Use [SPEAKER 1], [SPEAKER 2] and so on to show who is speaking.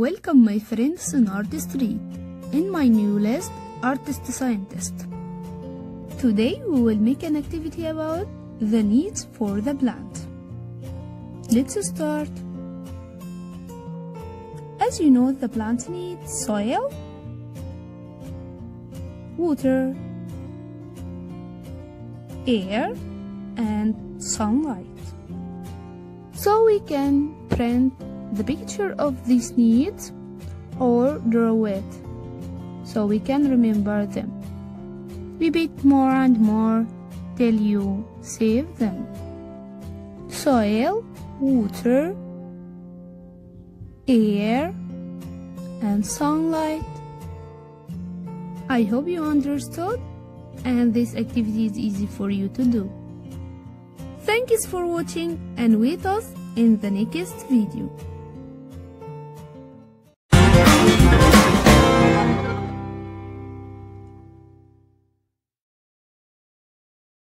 [SPEAKER 1] Welcome my friends in Art Street. In my new list, Artist Scientist. Today we will make an activity about the needs for the plant. Let's start. As you know, the plant needs soil, water, air, and sunlight. So we can print the picture of these needs or draw it so we can remember them. Repeat more and more till you save them. Soil, water, air, and sunlight. I hope you understood and this activity is easy for you to do. Thank Thanks for watching and with us in the next video.